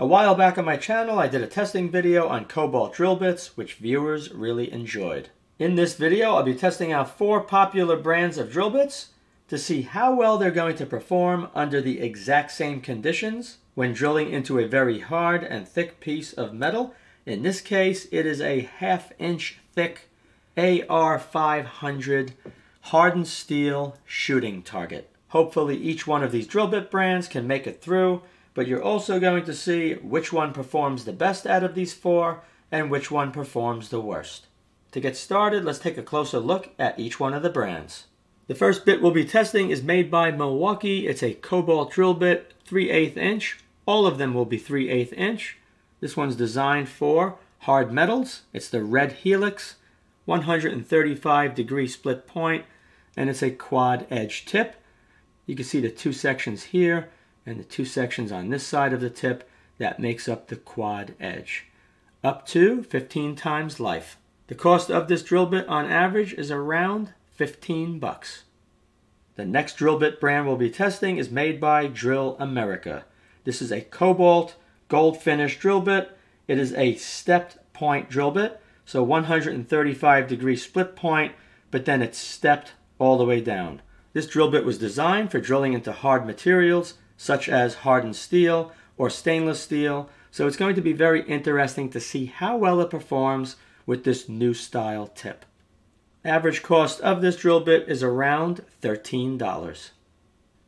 A while back on my channel, I did a testing video on Cobalt drill bits, which viewers really enjoyed. In this video, I'll be testing out four popular brands of drill bits to see how well they're going to perform under the exact same conditions when drilling into a very hard and thick piece of metal. In this case, it is a half inch thick AR500 hardened steel shooting target. Hopefully each one of these drill bit brands can make it through but you're also going to see which one performs the best out of these four and which one performs the worst. To get started, let's take a closer look at each one of the brands. The first bit we'll be testing is made by Milwaukee. It's a Cobalt drill bit, 3 8 inch. All of them will be 3 8 inch. This one's designed for hard metals. It's the Red Helix, 135 degree split point, and it's a quad edge tip. You can see the two sections here and the two sections on this side of the tip that makes up the quad edge. Up to 15 times life. The cost of this drill bit on average is around 15 bucks. The next drill bit brand we'll be testing is made by Drill America. This is a cobalt gold finish drill bit. It is a stepped point drill bit, so 135 degree split point, but then it's stepped all the way down. This drill bit was designed for drilling into hard materials such as hardened steel or stainless steel. So it's going to be very interesting to see how well it performs with this new style tip. Average cost of this drill bit is around $13.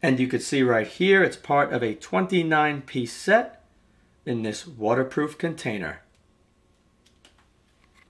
And you can see right here, it's part of a 29 piece set in this waterproof container.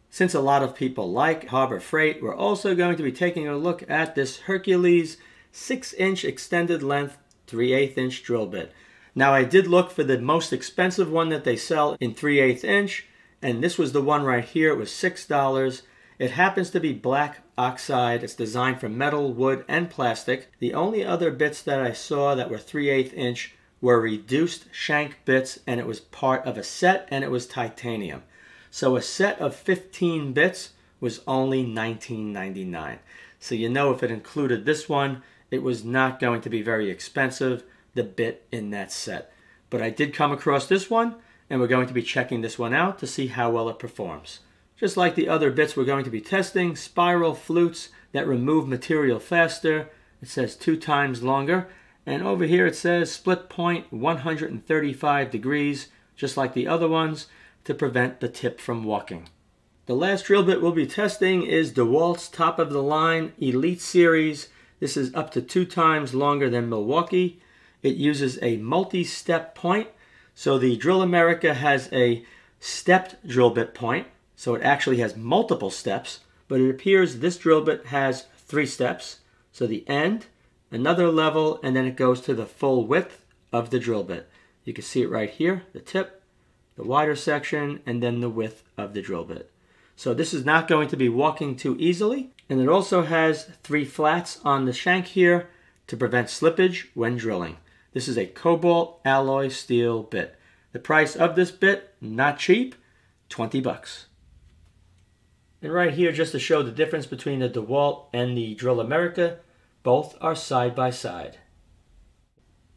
Since a lot of people like Harbor Freight, we're also going to be taking a look at this Hercules 6 inch extended length 3 8 inch drill bit. Now I did look for the most expensive one that they sell in 3 8 inch and this was the one right here. It was $6. It happens to be black oxide. It's designed for metal, wood, and plastic. The only other bits that I saw that were 3 8 inch were reduced shank bits and it was part of a set and it was titanium. So a set of 15 bits was only $19.99. So you know if it included this one, it was not going to be very expensive, the bit in that set. But I did come across this one, and we're going to be checking this one out to see how well it performs. Just like the other bits we're going to be testing, spiral flutes that remove material faster. It says two times longer. And over here it says split point 135 degrees, just like the other ones, to prevent the tip from walking. The last drill bit we'll be testing is DeWalt's top of the line Elite Series this is up to two times longer than Milwaukee. It uses a multi-step point. So the Drill America has a stepped drill bit point. So it actually has multiple steps, but it appears this drill bit has three steps. So the end, another level, and then it goes to the full width of the drill bit. You can see it right here, the tip, the wider section, and then the width of the drill bit. So this is not going to be walking too easily. And it also has three flats on the shank here to prevent slippage when drilling. This is a cobalt alloy steel bit. The price of this bit, not cheap, 20 bucks. And right here, just to show the difference between the DeWalt and the Drill America, both are side by side.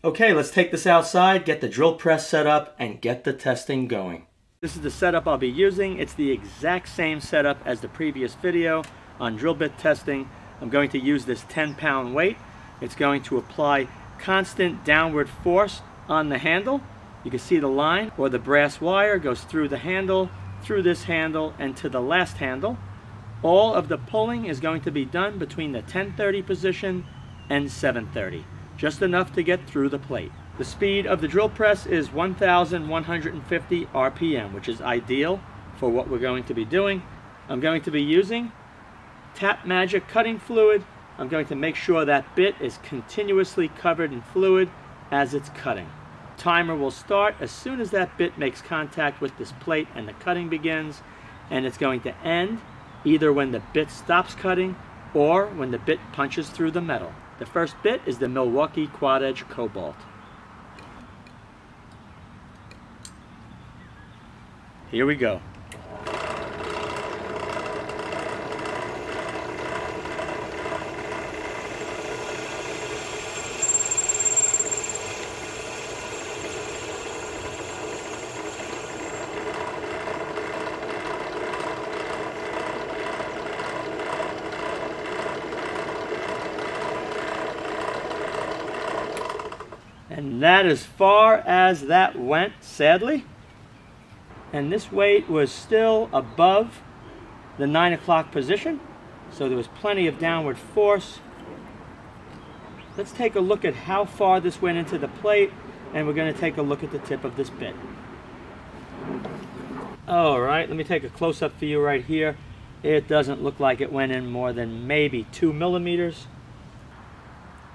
Okay, let's take this outside, get the drill press set up, and get the testing going. This is the setup I'll be using. It's the exact same setup as the previous video on drill bit testing. I'm going to use this 10 pound weight. It's going to apply constant downward force on the handle. You can see the line or the brass wire goes through the handle, through this handle, and to the last handle. All of the pulling is going to be done between the 1030 position and 730, just enough to get through the plate. The speed of the drill press is 1,150 RPM, which is ideal for what we're going to be doing. I'm going to be using Tap Magic cutting fluid. I'm going to make sure that bit is continuously covered in fluid as it's cutting. Timer will start as soon as that bit makes contact with this plate and the cutting begins, and it's going to end either when the bit stops cutting or when the bit punches through the metal. The first bit is the Milwaukee Quad Edge Cobalt. Here we go. And that as far as that went, sadly. And this weight was still above the 9 o'clock position. So there was plenty of downward force. Let's take a look at how far this went into the plate. And we're going to take a look at the tip of this bit. All right, let me take a close-up for you right here. It doesn't look like it went in more than maybe two millimeters.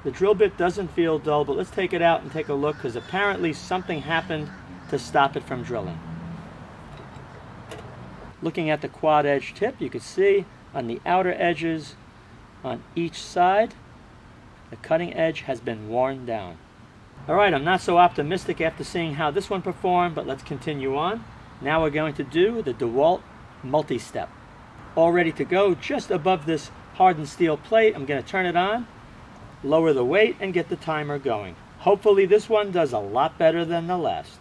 The drill bit doesn't feel dull, but let's take it out and take a look because apparently something happened to stop it from drilling. Looking at the quad edge tip, you can see on the outer edges on each side, the cutting edge has been worn down. All right, I'm not so optimistic after seeing how this one performed, but let's continue on. Now we're going to do the DeWalt multi-step. All ready to go just above this hardened steel plate. I'm going to turn it on lower the weight, and get the timer going. Hopefully this one does a lot better than the last.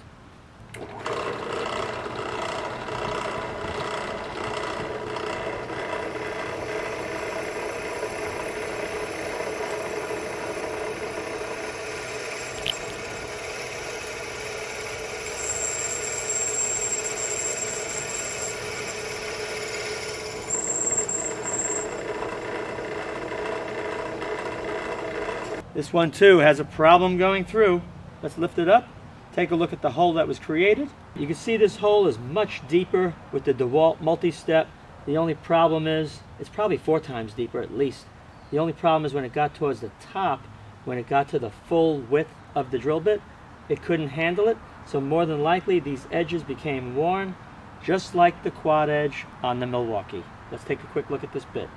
This one too has a problem going through. Let's lift it up, take a look at the hole that was created. You can see this hole is much deeper with the DeWalt multi-step. The only problem is, it's probably four times deeper at least. The only problem is when it got towards the top, when it got to the full width of the drill bit, it couldn't handle it. So more than likely these edges became worn, just like the quad edge on the Milwaukee. Let's take a quick look at this bit.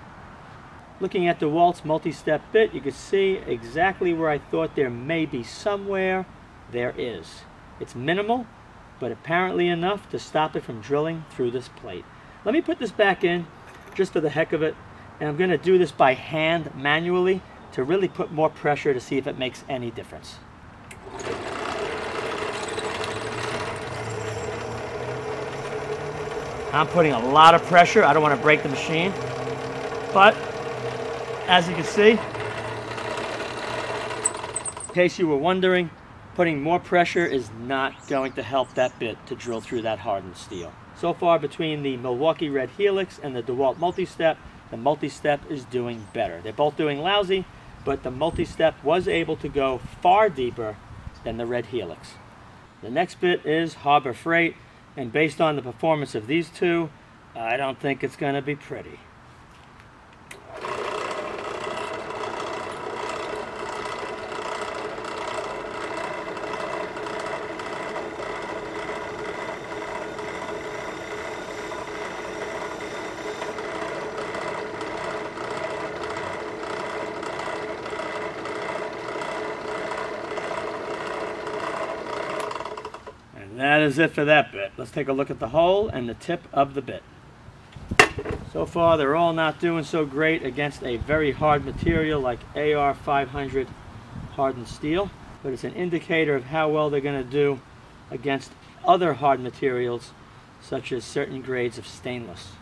Looking at DeWalt's multi-step bit, you can see exactly where I thought there may be somewhere. There is. It's minimal, but apparently enough to stop it from drilling through this plate. Let me put this back in, just for the heck of it, and I'm going to do this by hand manually to really put more pressure to see if it makes any difference. I'm putting a lot of pressure. I don't want to break the machine, but as you can see, in case you were wondering, putting more pressure is not going to help that bit to drill through that hardened steel. So far between the Milwaukee Red Helix and the DeWalt Multi-Step, the Multi-Step is doing better. They're both doing lousy, but the Multi-Step was able to go far deeper than the Red Helix. The next bit is Harbor Freight, and based on the performance of these two, I don't think it's going to be pretty. That is it for that bit. Let's take a look at the hole and the tip of the bit. So far, they're all not doing so great against a very hard material like AR500 hardened steel, but it's an indicator of how well they're going to do against other hard materials such as certain grades of stainless.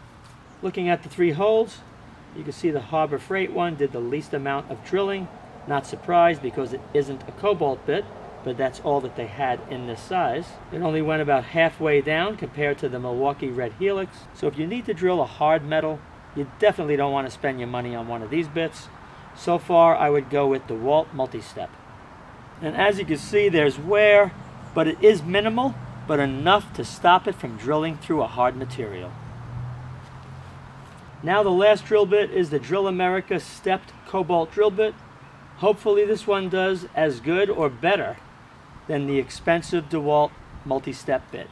Looking at the three holes, you can see the Harbor Freight one did the least amount of drilling. Not surprised because it isn't a cobalt bit, but that's all that they had in this size. It only went about halfway down compared to the Milwaukee Red Helix. So if you need to drill a hard metal, you definitely don't want to spend your money on one of these bits. So far, I would go with DeWalt Multi-Step. And as you can see, there's wear, but it is minimal, but enough to stop it from drilling through a hard material. Now the last drill bit is the Drill America Stepped Cobalt Drill Bit. Hopefully this one does as good or better than the expensive DeWalt multi-step bit.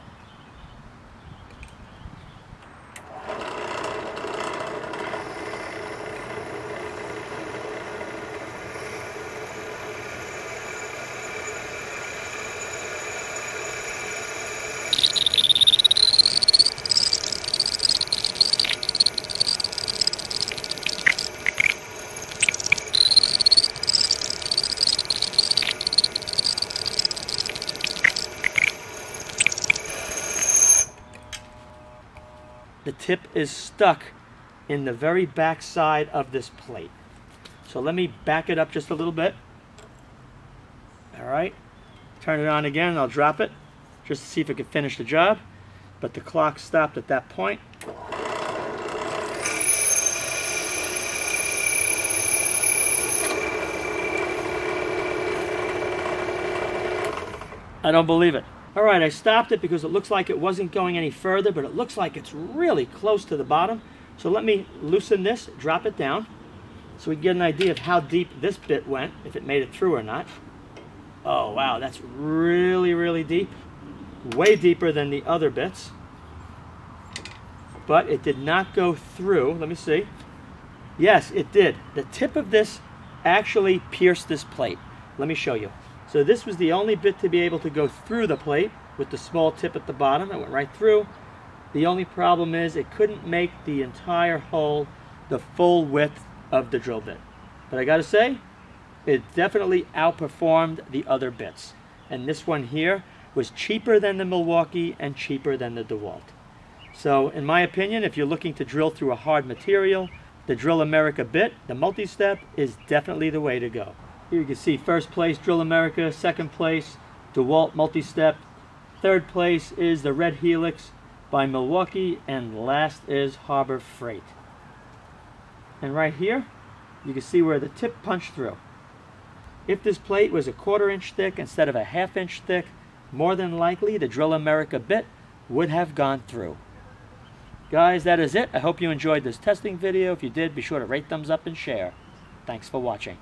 The tip is stuck in the very back side of this plate. So let me back it up just a little bit. All right, turn it on again and I'll drop it just to see if it could finish the job. But the clock stopped at that point. I don't believe it. All right, I stopped it because it looks like it wasn't going any further, but it looks like it's really close to the bottom. So let me loosen this, drop it down, so we get an idea of how deep this bit went, if it made it through or not. Oh, wow, that's really, really deep. Way deeper than the other bits. But it did not go through. Let me see. Yes, it did. The tip of this actually pierced this plate. Let me show you. So this was the only bit to be able to go through the plate with the small tip at the bottom. It went right through. The only problem is it couldn't make the entire hole the full width of the drill bit. But I gotta say, it definitely outperformed the other bits. And this one here was cheaper than the Milwaukee and cheaper than the DeWalt. So in my opinion, if you're looking to drill through a hard material, the Drill America bit, the multi-step, is definitely the way to go. Here you can see first place Drill America, second place DeWalt multi-step, third place is the Red Helix by Milwaukee, and last is Harbor Freight. And right here, you can see where the tip punched through. If this plate was a quarter inch thick instead of a half inch thick, more than likely the Drill America bit would have gone through. Guys, that is it. I hope you enjoyed this testing video. If you did, be sure to rate, thumbs up, and share. Thanks for watching.